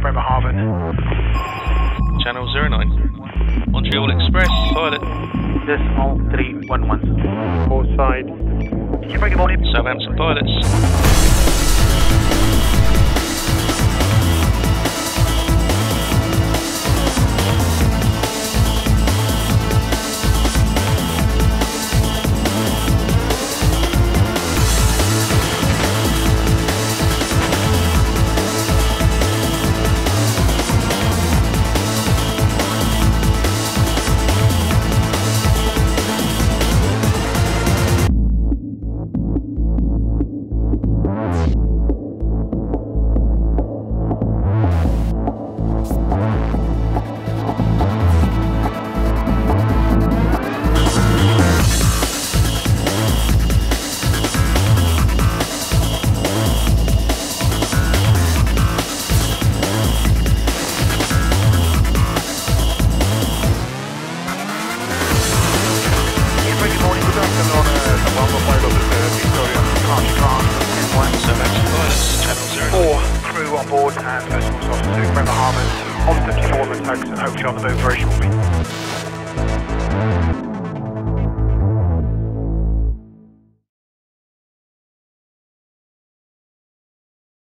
Bremerhaven. Channel 09. Montreal Express, pilot. Decimal 311. Four side. Good morning. Southampton pilots. On board and uh, personal officer to Bremerhaven. On 54 the tags and hopefully on the move very shortly.